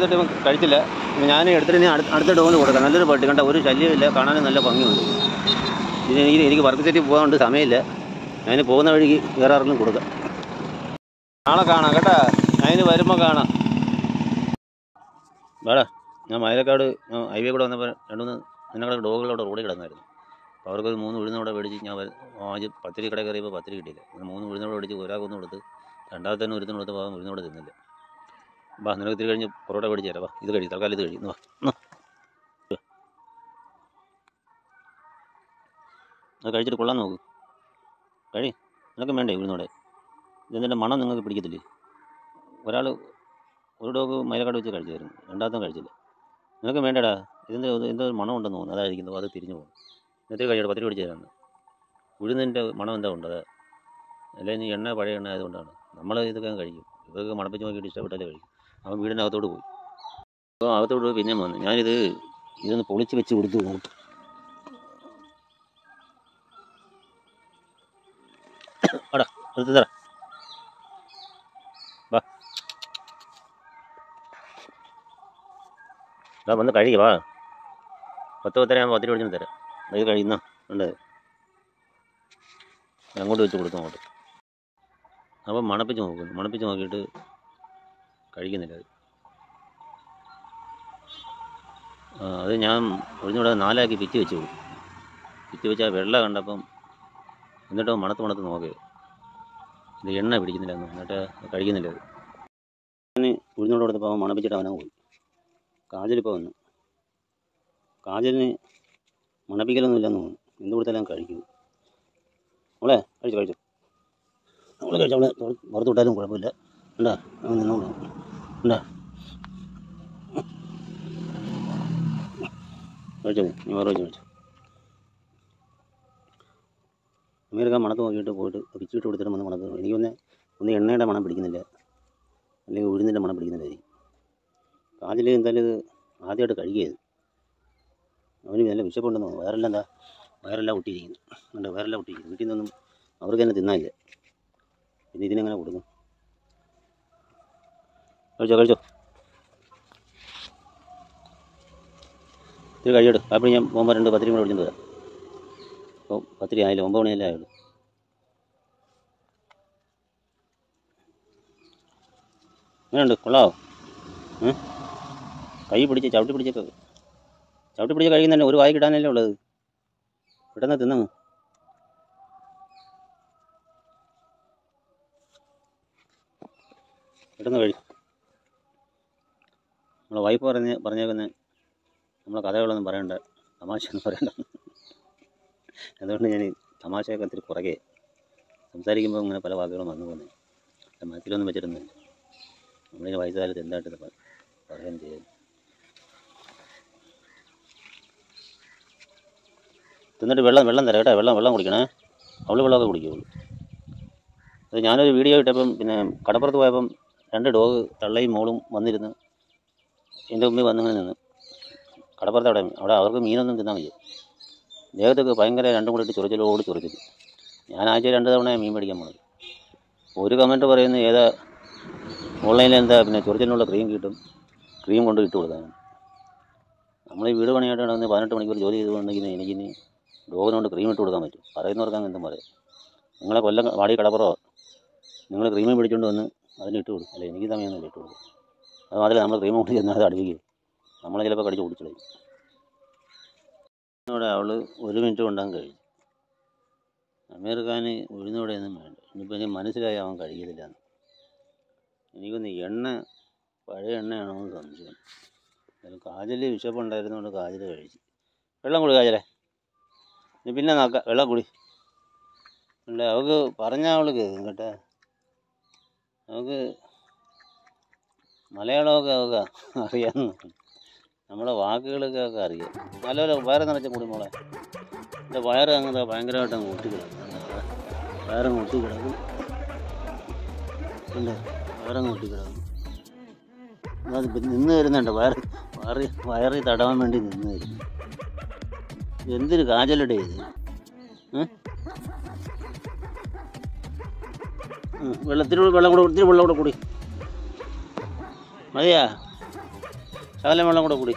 കഴിച്ചില്ല. ഞാൻ എടുത്തിട്ട് ഇനി അടുത്ത ഡോന് കൊടുക്കാം. നല്ലൊരു പട്ടി കണ്ട ഒരു ശല്യമില്ല കാണാനും നല്ല ഭംഗിയുണ്ട്. ഇത് എനിക്ക് എനിക്ക് വർക്ക് സെറ്റിൽ പോകാനുണ്ട്. സമയമില്ല. ഞാൻ പോകുന്ന വഴിക്ക് വേറെ ആർക്കും കൊടുക്കാം. നാളെ കാണാം കേട്ടാ. ഞാൻ വരുമ്പോൾ കാണാം. വേടാ ഞാൻ മൈലക്കാട് ഹൈവേ കൂടെ വന്നപ്പോൾ രണ്ടുമൂന്ന് നിങ്ങളുടെ ഡോഗുകളവിടെ റോഡിൽ കിടന്നായിരുന്നു. അപ്പോൾ അവർക്കൊരു മൂന്ന് ഉഴുന്നവിടെ മേടിച്ച് ഞാൻ ആദ്യം പത്തിരി കട കയറിയപ്പോൾ പത്തിരി കിട്ടിയില്ല. മൂന്ന് ഉഴുന്നവിടെ മേടിച്ച് ഒരാൾക്കൊന്നും കൊടുത്ത് രണ്ടാമത്തെ തന്നെ ഒരുത്തിന് കൊടുത്ത് പാവം ഉഴുന്നോടെ തിന്നില്ല. വാ നിനക്ക് ഇത്തിരി കഴിഞ്ഞ് പൊറോട്ട മേടിച്ച് തരാം വാ. ഇത് കഴിയും തൽക്കാലം ഇത് കഴി വാ. അത് കഴിച്ചിട്ട് കൊള്ളാൻ നോക്ക്. കഴി. നിനക്കും വേണ്ടേ ഉഴുന്നോടെ? ഇതിന്റെ മണം നിങ്ങൾക്ക് പിടിക്കത്തില്ലേ? ഒരാൾ ഒരു ഡോഗ് മൈലക്കാട് വെച്ച് കഴിച്ചായിരുന്നു രണ്ടാമത്തും കഴിച്ചില്ല. നിനക്ക് വേണ്ടടാ. ഇതിന്റെ എന്തോ മണം ഉണ്ടെന്ന് തോന്നുന്നു. അതായിരിക്കുന്നു. അത് തിരിഞ്ഞു പോകും. ഇന്നത്തെ കഴിയട്ടെ പത്തിരി പിടിച്ച് തരാണ് ഉഴുന്നിന്റെ മണം എന്താ ഉണ്ട്? അത് അല്ലെങ്കിൽ എണ്ണ പഴയ എണ്ണ ആയതുകൊണ്ടാണ്. നമ്മൾ ഇതൊക്കെ കഴിക്കും. ഇവർക്ക് മണപ്പിച്ച് നോക്കിയിട്ട് ഇഷ്ടപ്പെട്ടാലേ കഴിക്കും. അവൻ വീടിന്റെ അകത്തോട്ട് പോയി. അപ്പോൾ അകത്തോട്ട് പോയി പിന്നെയും വന്നു. ഞാനിത് ഇതൊന്ന് പൊളിച്ച് വെച്ച് കൊടുത്തു നോക്കും അടാ എടുത്ത് തരാം. വാ. വാ വന്ന് കഴിക്കുക വാ. പത്ത് പത്തര പത്തിരി പിടിച്ചു തരാം. അത് കഴിയുന്ന ഉണ്ട്. അങ്ങോട്ട് വെച്ച് കൊടുത്തു അങ്ങോട്ട് അപ്പോൾ മണപ്പിച്ച് നോക്കുന്നു. മണപ്പിച്ച് നോക്കിയിട്ട് കഴിക്കുന്നില്ല അത്. അത് ഞാൻ ഒഴിഞ്ഞൂടെ നാലാക്കി പിറ്റി വെച്ചു. പിറ്റി വെച്ച് ആ വെള്ള കണ്ടപ്പം എന്നിട്ട് മണത്ത് മണത്ത് നോക്കി. ഇത് എണ്ണ പിടിക്കുന്നില്ല എന്ന് എന്നിട്ട് കഴിക്കുന്നില്ല അത്. ഞാൻ ഉഴുന്നോട് കൊടുത്തപ്പോൾ അവൻ മണപ്പിച്ചിട്ട് അവനെ പോയി. കാജലിപ്പോൾ വന്നു. കാജലിന് മണപ്പിക്കലൊന്നും ഇല്ലെന്ന് തോന്നുന്നു. എന്ത് കൊടുത്താലും കഴിക്കും. അവളെ കഴിച്ചു കഴിച്ചു. അവളെ കഴിച്ചു അവളെ പുറത്തുവിട്ടാലും കുഴപ്പമില്ല. ഉണ്ടാ നിന്നോളൂ ഉണ്ടാ കഴിച്ചോ നീ വേറെ വെച്ച് കഴിച്ചു അമീർക്ക മണത്ത് നോക്കിയിട്ട് പോയിട്ട് പിച്ചിട്ട് കൊടുത്തിട്ട് വന്ന് മണത്ത് എനിക്കൊന്ന് ഒന്ന് എണ്ണയുടെ മണം പിടിക്കുന്നില്ല. അല്ലെങ്കിൽ ഉഴുന്നിന്റെ മണം പിടിക്കുന്നില്ലായിരിക്കും. കാതിൽ എന്തായാലും ഇത് ആദ്യമായിട്ട് കഴിക്കുകയത് അവന് നല്ല വിശപ്പുണ്ടെന്ന് തോന്നുന്നു. വയറെല്ലാം എന്താ? വയറെല്ലാം ഒട്ടിയിരിക്കുന്നു. ഉണ്ട് വയറെല്ലാം ഒട്ടിയിരിക്കുന്നു. വീട്ടിൽ നിന്നൊന്നും അവർക്ക് തന്നെ തിന്നാനില്ല. പിന്നെ ഇതിനെങ്ങനെ കൊടുക്കും? കഴിച്ചോ കഴിച്ചോ ഇത് കഴിയോട്. അപ്പോൾ ഞാൻ പോകുമ്പോൾ രണ്ട് പത്തിരി കൂടെ ഒടിച്ചിട്ട് വരാം. അപ്പോൾ പത്തിരി ആയില്ല? ഒമ്പത് മണിയല്ലേ ആയുള്ളൂ. അങ്ങനെയുണ്ട് കൊള്ളാവോ? കൈ പിടിച്ച് ചവിട്ടി പിടിച്ചൊക്കെ. ചവിട്ടി പിടിച്ച് കഴിക്കുന്നതന്നെ ഒരു വായി കിട്ടാനല്ലേ ഉള്ളത്. പെട്ടെന്ന് തിന്നങ്ങ് പെട്ടെന്ന് കഴി. നമ്മളെ വൈഫ് പറഞ്ഞ് പറഞ്ഞേക്കുന്നത് നമ്മളെ കഥകളൊന്നും പറയണ്ട തമാശയൊന്നും പറയണ്ട. അതുകൊണ്ട് ഞാൻ തമാശയൊക്കെ ഇത്തിരി കുറകെ സംസാരിക്കുമ്പോൾ ഇങ്ങനെ പല വാക്കുകളും വന്നു പോകുന്നത് എന്റെ മനസ്സിലൊന്നും വെച്ചിരുന്നില്ല നമ്മളിങ്ങനെ വയസ്സുകാലത്ത് എന്തായിട്ട് പറയാൻ ചെയ്യും തിന്നിട്ട് വെള്ളം വെള്ളം തരാം കേട്ടോ. വെള്ളം വെള്ളം കുടിക്കണേ. അവൾ വെള്ളമൊക്കെ കുടിക്കുകയുള്ളൂ അത് ഞാനൊരു വീഡിയോ ഇട്ടപ്പം പിന്നെ കടപ്പുറത്ത് പോയപ്പം രണ്ട് ഡോഗ് തള്ളയും മോളും വന്നിരുന്ന്. എന്റെ ഉമ്മി വന്നിങ്ങനെ നിന്ന്. കടപ്പുറത്ത് അവിടെ അവിടെ അവർക്ക് മീനൊന്നും തിന്നാൻ വയ്യ. ദേഹത്തൊക്കെ ഭയങ്കര രണ്ടും കൂടി ഇട്ട് ചൊറിച്ചിലോട് ചൊറിച്ചിൽ ഞാൻ ആഴ്ച രണ്ട് തവണ മീൻ മേടിക്കാൻ പോണത്. ഒരു കമന്റ് പറയുന്നത് ഏതാ ഓൺലൈനിൽ എന്താ പിന്നെ ചൊറിച്ചിലുള്ള ക്രീം കിട്ടും. ക്രീം കൊണ്ട് ഇട്ട് കൊടുക്കാൻ നമ്മൾ ഈ വീട് പണിയായിട്ട് നടന്ന് പതിനെട്ട് മണിക്കൂർ ജോലി ചെയ്തുകൊണ്ടെങ്കിൽ എനിക്കിനി ഡോഗിനോട് ക്രീം ഇട്ട് കൊടുക്കാൻ പറ്റും. പറയുന്നവർക്ക് എന്തും പറയാം. നിങ്ങളെ കൊല്ലം വാടി കടപ്പുറോ നിങ്ങൾ ക്രീം പിടിച്ചുകൊണ്ട് വന്ന് അതിന് ഇട്ട് കൊടുക്കും. അല്ല എനിക്ക് സമയമൊന്നുമില്ല ഇട്ട് കൊടുക്കും അത് മാത്രമല്ല നമ്മൾ ക്രീം കൊണ്ട് ചെന്നാൽ അടുപ്പിക്കും നമ്മളെ ചിലപ്പോൾ കടിച്ച് കുടിച്ചിളയും ഇവിടെ അവൾ ഒരു മിനിറ്റ് കൊണ്ടാൻ കഴിയും അമീർഖാന് ഉഴുന്നോടെയൊന്നും വേണ്ട. ഇനിയിപ്പോൾ എനിക്ക് മനസ്സിലായി അവൻ കഴിക്കത്തില്ല എനിക്കൊന്ന് എണ്ണ പഴയ എണ്ണയാണോ എന്ന് സംശയം. എന്നാലും കാജൽ വിശപ്പുണ്ടായിരുന്നതുകൊണ്ട് കാജൽ കഴിച്ചു. വെള്ളം കുടി കാജലേ. ഇനി പിന്നെ നോക്കാം. വെള്ളം കുടി. അല്ല അവൾക്ക് പറഞ്ഞാൽ അവൾ കേൾക്കും കേട്ടോ. അവൾക്ക് മലയാളമൊക്കെ അവൾക്ക് അറിയാമെന്ന് നമ്മുടെ വാക്കുകളൊക്കെ ഒക്കെ അറിയാം. നല്ലപോലെ വയറ് നിറച്ച കുടുംബങ്ങളെ എന്റെ വയറ് അങ്ങനെ ഭയങ്കരമായിട്ട് അങ്ങ് ഒട്ടി കിടക്കും. വയറങ്ങ് ഒട്ടി കിടക്കും. അല്ലേ വയറങ്ങ് ഒട്ടി കിടക്കും. അത് നിന്ന് വരുന്നുണ്ട്. വയറ് വയറി വയറി തടവാൻ വേണ്ടി നിന്ന് വരുന്നു. എന്തൊരു കാജലടേ ഇത്? വെള്ളത്തിന് വെള്ളം കൂടെ ഒത്തിരി വെള്ളം കൂടെ കൂടി. മതിയാ ശകലം വെള്ളം കൂടെ കൂടി